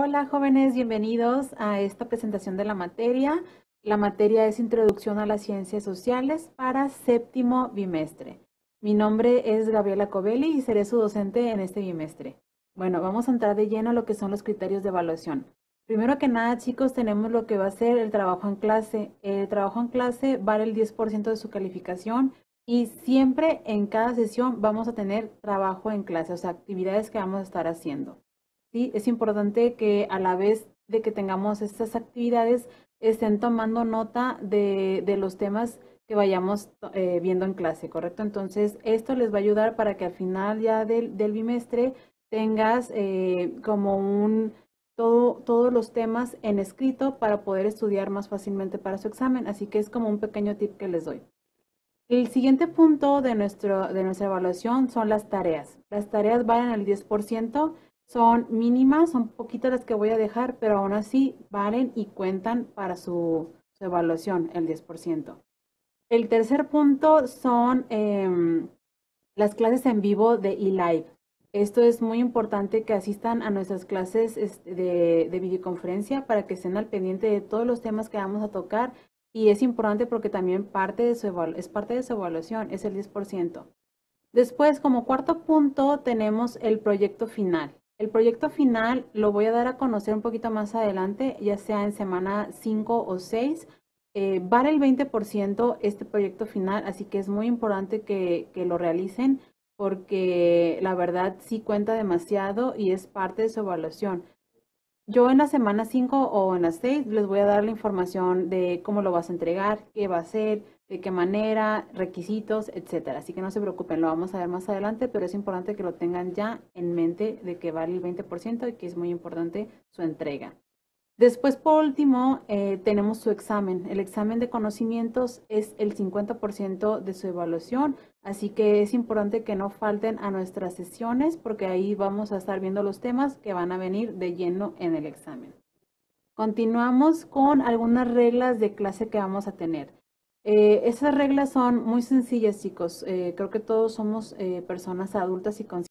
Hola jóvenes, bienvenidos a esta presentación de la materia. La materia es Introducción a las Ciencias Sociales para séptimo bimestre. Mi nombre es Gabriela Covelli y seré su docente en este bimestre. Bueno, vamos a entrar de lleno a lo que son los criterios de evaluación. Primero que nada, chicos, tenemos lo que va a ser el trabajo en clase. El trabajo en clase vale el 10% de su calificación y siempre en cada sesión vamos a tener trabajo en clase, o sea, actividades que vamos a estar haciendo. ¿Sí? Es importante que a la vez de que tengamos estas actividades estén tomando nota de, los temas que vayamos eh, viendo en clase, ¿correcto? Entonces, esto les va a ayudar para que al final ya del, bimestre tengas eh, como un todo, todos los temas en escrito para poder estudiar más fácilmente para su examen. Así que es como un pequeño tip que les doy. El siguiente punto de, nuestro, de nuestra evaluación son las tareas. Las tareas valen al 10% son mínimas, son poquitas las que voy a dejar, pero aún así valen y cuentan para su, evaluación, el 10%. El tercer punto son em, las clases en vivo de eLive. Esto es muy importante que asistan a nuestras clases este, de, de, videoconferencia para que estén al pendiente de todos los temas que vamos a tocar y es importante porque también parte de su es parte de su evaluación, es el 10%. Después, como cuarto punto, tenemos el proyecto final. El proyecto final lo voy a dar a conocer un poquito más adelante, ya sea en semana 5 o 6. Eh, vale el 20% este proyecto final, así que es muy importante que, que lo realicen porque la verdad sí cuenta demasiado y es parte de su evaluación. Yo en la semana 5 o en las 6 les voy a dar la información de cómo lo vas a entregar, qué va a ser, de qué manera, requisitos, etcétera. Así que no se preocupen, lo vamos a ver más adelante, pero es importante que lo tengan ya en mente de que vale el 20% y que es muy importante su entrega. Después, por último, eh, tenemos su examen. El examen de conocimientos es el 50% de su evaluación, así que es importante que no falten a nuestras sesiones porque ahí vamos a estar viendo los temas que van a venir de lleno en el examen. Continuamos con algunas reglas de clase que vamos a tener. Eh, esas reglas son muy sencillas, chicos. Eh, creo que todos somos personas adultas y conscientes